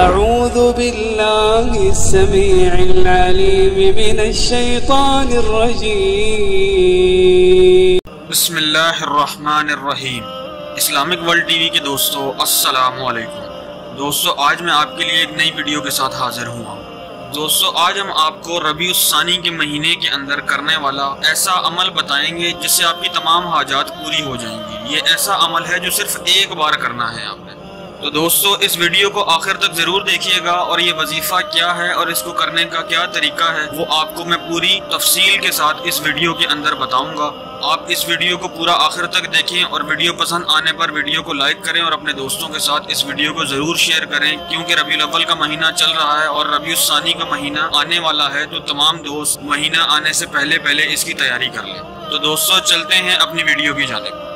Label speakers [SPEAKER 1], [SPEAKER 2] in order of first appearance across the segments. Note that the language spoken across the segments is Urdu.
[SPEAKER 1] أعوذ بالله السميع العليم من الشيطان الرجيم.
[SPEAKER 2] بسم اللہ الرحمن الرحیم اسلامک ورلڈ ٹی وی کے دوستو، السلام علیکم. دوستو، آج میں آپ کے لیے ایک نئی ویڈیو کے ساتھ حاضر ہوا ہوں دوستو، آج ہم آپ کو ربیع الثانی کے مہینے کے اندر کرنے والا ایسا عمل بتائیں گے جس سے آپ کی تمام حاجات پوری ہو جائیں گی. یہ ایسا عمل ہے جو صرف ایک بار کرنا ہے آپ نے. تو دوستو، اس ویڈیو کو آخر تک ضرور دیکھیے گا اور یہ وظیفہ کیا ہے اور اس کو کرنے کا کیا طریقہ ہے، وہ آپ کو میں پوری تفصیل کے ساتھ اس ویڈیو کے اندر بتاؤں گا۔ آپ اس ویڈیو کو پورا آخر تک دیکھیں اور ویڈیو پسند آنے پر ویڈیو کو لائک کریں اور اپنے دوستوں کے ساتھ اس ویڈیو کو ضرور شیئر کریں۔ کیونکہ ربیع الاول کا مہینہ چل رہا ہے اور ربیع الثانی کا مہینہ آنے والا ہے، تو تمام دوست مہینہ آنے سے پہلے پہلے اس کی تیاری کر لیں۔ تو دوستو، چلتے ہیں اپنی ویڈیو کی جانب۔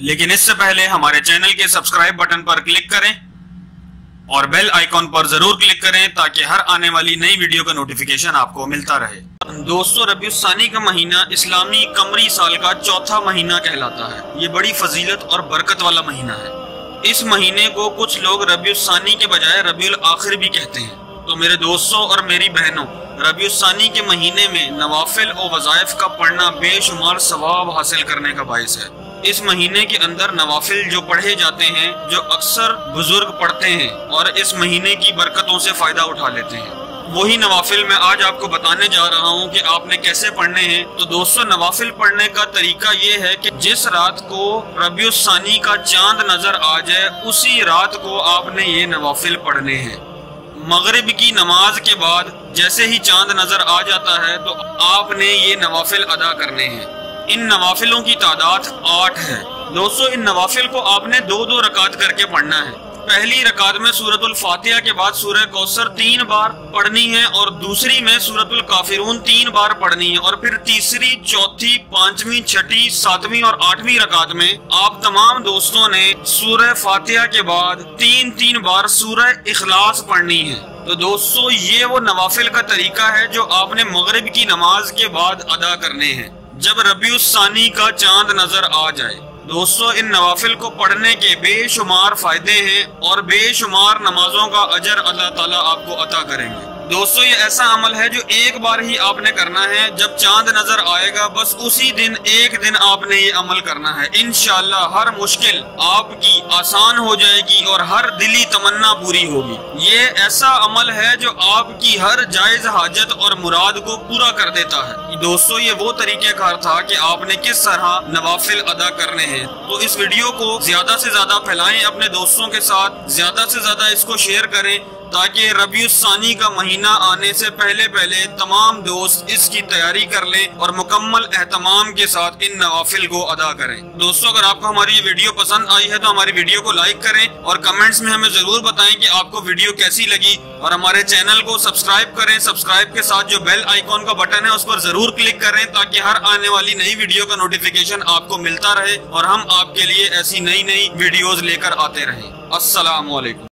[SPEAKER 2] لیکن اس سے پہلے ہمارے چینل کے سبسکرائب بٹن پر کلک کریں اور بیل آئیکن پر ضرور کلک کریں تاکہ ہر آنے والی نئی ویڈیو کا نوٹیفیکیشن آپ کو ملتا رہے۔ دوستو، ربیع الثانی کا مہینہ اسلامی قمری سال کا چوتھا مہینہ کہلاتا ہے۔ یہ بڑی فضیلت اور برکت والا مہینہ ہے۔ اس مہینے کو کچھ لوگ ربیع الثانی کے بجائے ربیع الاخر بھی کہتے ہیں۔ تو میرے دوستوں اور میری بہنوں، ربیع الثانی کے مہینے میں نوافل اور وظائف کا پڑھنا بے شمار ثواب حاصل کرنے کا باعث ہے۔ اس مہینے کے اندر نوافل جو پڑھے جاتے ہیں، جو اکثر بزرگ پڑھتے ہیں اور اس مہینے کی برکتوں سے فائدہ اٹھا لیتے ہیں۔ وہی نوافل میں آج آپ کو بتانے جا رہا ہوں کہ آپ نے کیسے پڑھنے ہیں۔ تو دوستو، نوافل پڑھنے کا طریقہ یہ ہے کہ جس رات کو ربیع الثانی کا چاند نظر آ جائے، اسی رات کو آپ نے یہ نوافل پڑھنے ہیں۔ مغرب کی نماز کے بعد جیسے ہی چاند نظر آ جاتا ہے، تو آپ نے یہ نوافل ادا کرنے ہیں۔ ان نوافلوں کی تعداد آٹھ ہے۔ دوستو ان نوافل کو آپ نے دو دو رکعت کر کے پڑھنا ہے۔ پہلی رکعت میں سورت الفاتحہ کے بعد سورہ کوثر تین بار پڑھنی ہے اور دوسری میں سورت الکافرون تین بار پڑھنی ہے۔ اور پھر تیسری، چوتھی، پانچویں، چھٹی، ساتویں اور آٹھویں رکعت میں آپ تمام دوستوں نے سورہ فاتحہ کے بعد تین تین بار سورہ اخلاص پڑھنی ہے۔ تو دوستو، یہ وہ نوافل کا طریقہ ہے جو آپ نے مغرب کی نماز کے بعد ادا کرنے ہیں۔ جب ربیع الثانی کا چاند نظر آ جائے۔ دوستو، ان نوافل کو پڑھنے کے بے شمار فائدے ہیں اور بے شمار نمازوں کا اجر اللہ تعالیٰ آپ کو عطا کریں گے۔ دوستو، یہ ایسا عمل ہے جو ایک بار ہی آپ نے کرنا ہے، جب چاند نظر آئے گا، بس اسی دن، ایک دن آپ نے یہ عمل کرنا ہے۔ انشاءاللہ ہر مشکل آپ کی آسان ہو جائے گی اور ہر دلی تمنا پوری ہوگی۔ یہ ایسا عمل ہے جو آپ کی ہر جائز حاجت اور مراد کو پورا کر دیتا ہے۔ دوستو، یہ وہ طریقہ کار تھا کہ آپ نے کس طرح نوافل ادا کرنے ہیں۔ تو اس ویڈیو کو زیادہ سے زیادہ پھیلائیں، اپنے دوستوں کے ساتھ زیادہ سے زیادہ اس کو شیئر کریں۔ تاکہ ربیع الثانی کا مہینہ آنے سے پہلے پہلے تمام دوست اس کی تیاری کر لیں اور مکمل اہتمام کے ساتھ ان نوافل کو ادا کریں۔ دوستو، اگر آپ کو ہماری یہ ویڈیو پسند آئی ہے تو ہماری ویڈیو کو لائک کریں اور کمنٹس میں ہمیں ضرور بتائیں کہ آپ کو ویڈیو کیسی لگی اور ہمارے چینل کو سبسکرائب کریں۔ سبسکرائب کے ساتھ جو بیل آئیکن کا بٹن ہے اس پر ضرور کلک کریں تاکہ ہر آنے والی نئی ویڈیو کا نوٹیفیکیشن آپ کو ملتا رہے اور ہم آپ کے لیے ایسی نئی نئی ویڈیوز لے کر آتے رہیں۔ السلام علیکم۔